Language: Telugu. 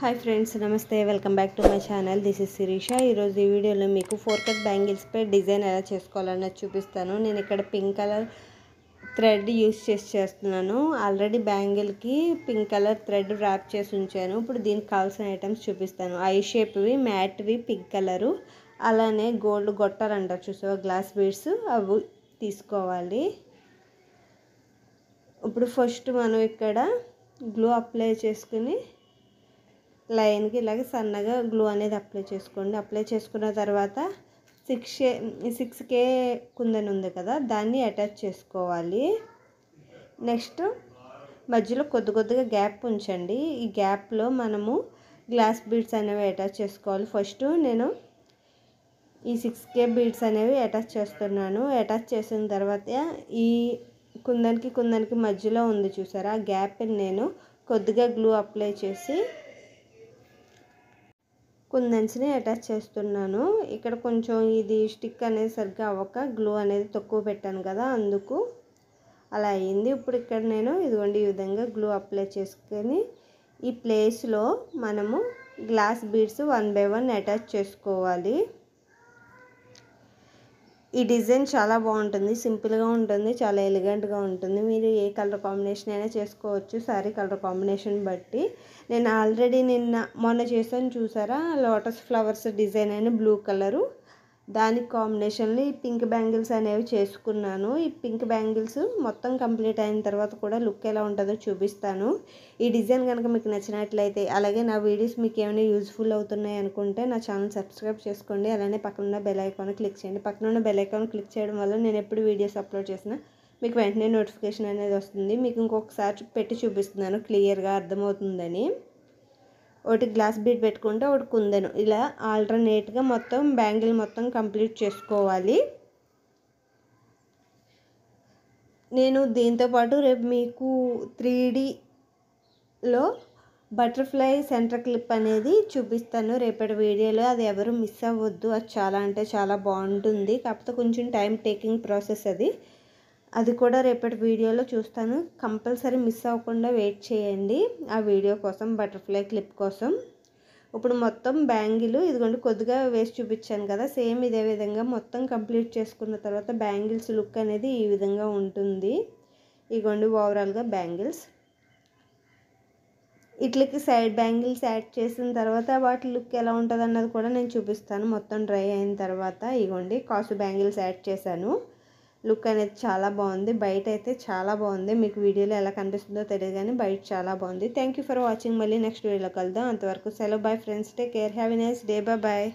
హాయ్ ఫ్రెండ్స్ నమస్తే. Welcome back to my channel. This is Shirisha. ఈరోజు ఈ వీడియోలో మీకు ఫోర్ కట్ బ్యాంగిల్స్పై డిజైన్ ఎలా చేసుకోవాలన్నది చూపిస్తాను. నేను ఇక్కడ పింక్ కలర్ థ్రెడ్ యూస్ చేసి చేస్తున్నాను. ఆల్రెడీ బ్యాంగిల్కి పింక్ కలర్ థ్రెడ్ ర్యాప్ చేసి ఉంచాను. ఇప్పుడు దీనికి కావాల్సిన ఐటమ్స్ చూపిస్తాను. ఐ షేప్వి మ్యాట్వి పింక్ కలరు అలానే గోల్డ్ గొట్టాలు అంటారు చూసావా గ్లాస్ బీడ్స్ అవి తీసుకోవాలి. ఇప్పుడు ఫస్ట్ మనం ఇక్కడ గ్లూ అప్లై చేసుకుని లైన్కి ఇలాగ సన్నగా గ్లూ అనేది అప్లై చేసుకోండి. అప్లై చేసుకున్న తర్వాత సిక్స్ సిక్స్ కే కుందన్ ఉంది కదా దాన్ని అటాచ్ చేసుకోవాలి. నెక్స్ట్ మధ్యలో కొద్ది కొద్దిగా గ్యాప్ ఉంచండి. ఈ గ్యాప్లో మనము గ్లాస్ బీడ్స్ అనేవి అటాచ్ చేసుకోవాలి. ఫస్ట్ నేను ఈ సిక్స్ కే బీడ్స్ అనేవి అటాచ్ చేస్తున్నాను. అటాచ్ చేసిన తర్వాత ఈ కుందనికి కుందనికి మధ్యలో ఉంది చూసారా ఆ గ్యాప్ని నేను కొద్దిగా గ్లూ అప్లై చేసి కుందన్స్ని అటాచ్ చేస్తున్నాను. ఇక్కడ కొంచెం ఇది స్టిక్ అనేది సరిగ్గా అవ్వక గ్లూ అనేది తక్కువ పెట్టాను కదా అందుకు అలా అయింది. ఇప్పుడు ఇక్కడ నేను ఇదిగోండి ఈ విధంగా గ్లూ అప్లై చేసుకొని ఈ ప్లేస్లో మనము glass beads one by one attach చేసుకోవాలి. ఈ డిజైన్ చాలా బాగుంటుంది. సింపుల్గా ఉంటుంది. చాలా ఎలిగెంట్గా ఉంటుంది. మీరు ఏ కలర్ కాంబినేషన్ అయినా చేసుకోవచ్చు. సారీ కలర్ కాంబినేషన్ బట్టి. నేను ఆల్రెడీ నిన్న మొన్న చేశాను చూసారా? లోటస్ ఫ్లవర్స్ డిజైన్ అయిన బ్లూ కలరు. దానికి కాంబినేషన్లో ఈ పింక్ బ్యాంగిల్స్ అనేవి చేసుకున్నాను. ఈ పింక్ బ్యాంగిల్స్ మొత్తం కంప్లీట్ అయిన తర్వాత కూడా లుక్ ఎలా ఉంటుందో చూపిస్తాను. ఈ డిజైన్ కనుక మీకు నచ్చినట్లయితే అలాగే నా వీడియోస్ మీకు ఏమైనా యూజ్ఫుల్ అవుతున్నాయి అనుకుంటే నా ఛానల్ సబ్స్క్రైబ్ చేసుకోండి. అలానే పక్కనున్న బెల్ ఐకాన్ క్లిక్ చేయండి. పక్కన ఉన్న బెల్ ఐకాన్ క్లిక్ చేయడం వల్ల నేను ఎప్పుడు వీడియోస్ అప్లోడ్ చేసినా మీకు వెంటనే నోటిఫికేషన్ అనేది వస్తుంది. మీకు ఇంకొకసారి పెట్టి చూపిస్తున్నాను క్లియర్గా అర్థమవుతుందని. ఒకటి గ్లాస్ బీట్ పెట్టుకుంటే ఒకటి కుందను. ఇలా ఆల్టర్నేట్గా మొత్తం బ్యాంగిల్ మొత్తం కంప్లీట్ చేసుకోవాలి. నేను దీంతోపాటు రేపు మీకు త్రీ డీలో బటర్ఫ్లై సెంటర్ క్లిప్ అనేది చూపిస్తాను. రేపటి వీడియోలో అది ఎవరు మిస్ అవ్వద్దు. అది చాలా అంటే చాలా బాగుంటుంది. కాకపోతే కొంచెం టైం టేకింగ్ ప్రాసెస్ అది. అది కూడా రేపటి వీడియోలో చూస్తాను. కంపల్సరీ మిస్ అవ్వకుండా వెయిట్ చేయండి. ఆ వీడియో కోసం బటర్ఫ్లై క్లిప్ కోసం. ఇప్పుడు మొత్తం బ్యాంగిల్ ఇదిగోండి కొద్దిగా వేసి చూపించాను కదా. సేమ్ ఇదే విధంగా మొత్తం కంప్లీట్ చేసుకున్న తర్వాత బ్యాంగిల్స్ లుక్ అనేది ఈ విధంగా ఉంటుంది. ఇదిగోండి ఓవరాల్గా బ్యాంగిల్స్. ఇట్లకి సైడ్ బ్యాంగిల్స్ యాడ్ చేసిన తర్వాత వాటి లుక్ ఎలా ఉంటుంది అన్నది కూడా నేను చూపిస్తాను. మొత్తం డ్రై అయిన తర్వాత ఇగోండి కాసు బ్యాంగిల్స్ యాడ్ చేశాను. లుక్ అనేది చాలా బాగుంది. బయట అయితే చాలా బాగుంది. మీకు వీడియోలో ఎలా కనిపిస్తుందో తెలియదు కానీ బయట చాలా బాగుంది. థ్యాంక్ యూ ఫర్ వాచింగ్ మళ్ళీ నెక్స్ట్ వీడియోలో కలుద్దాం. అంతవరకు సెలవు. Bye friends take care have nice day bye bye